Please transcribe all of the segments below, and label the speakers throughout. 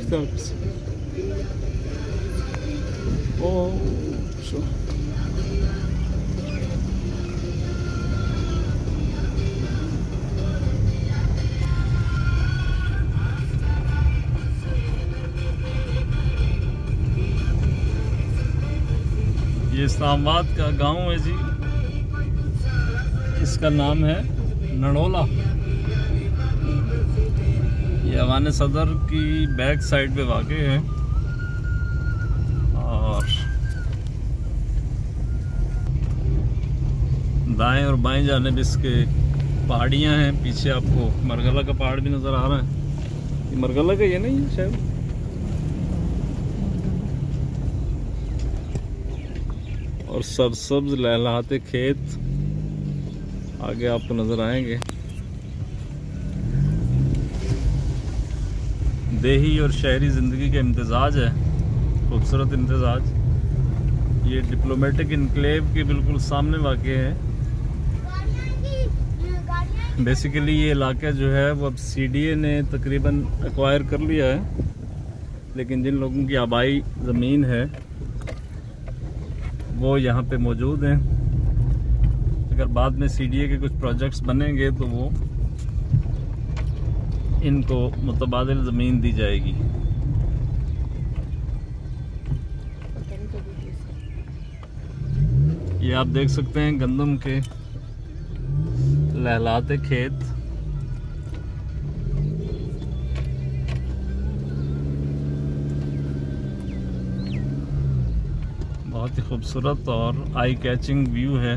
Speaker 1: kısım. Oo, şu. ये इस्लामाबाद का गाँव है जी इसका नाम है नड़ोला ये सदर की बैक साइड पे वाक़ है। और दाएँ और बाएँ जाने इसके पहाड़ियाँ हैं। पीछे आपको मरगला का पहाड़ भी नज़र आ रहा है। मरगला का ये नहीं है शायद? और सरसब्ज लहलाते खेत आगे आपको नज़र आएँगे। देही और शहरी ज़िंदगी का इम्तजाज है, खूबसूरत इम्तजाज। ये डिप्लोमेटिक इनक्लेव के बिल्कुल सामने वाक़ है। बेसिकली ये इलाका जो है, वो अब सी ने तकरीबन एक्वायर कर लिया है। लेकिन जिन लोगों की आबाई ज़मीन है, वो यहाँ पे मौजूद हैं। अगर बाद में सी के कुछ प्रोजेक्ट्स बनेंगे तो वो इनको मुतबाद ज़मीन दी जाएगी। ये आप देख सकते हैं गंदम के लहलाते खेत। बहुत ही खूबसूरत और आई कैचिंग व्यू है।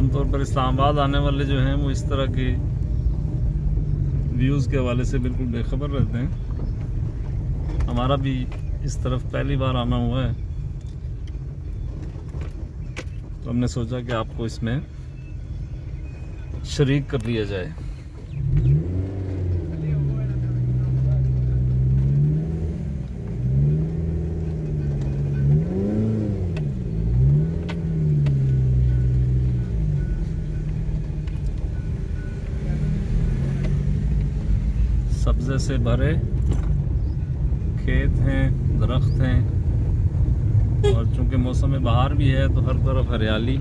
Speaker 1: आमतौर पर इस्लामाबाद आने वाले जो हैं, वो इस तरह के व्यूज़ के हवाले से बिल्कुल बेखबर रहते हैं। हमारा भी इस तरफ़ पहली बार आना हुआ है। तो हमने सोचा कि आपको इसमें शरीक कर लिया जाए। सब्जे से भरे खेत हैं, दरख्त हैं और चूँकि मौसम बाहर भी है तो हर तरफ़ हरियाली।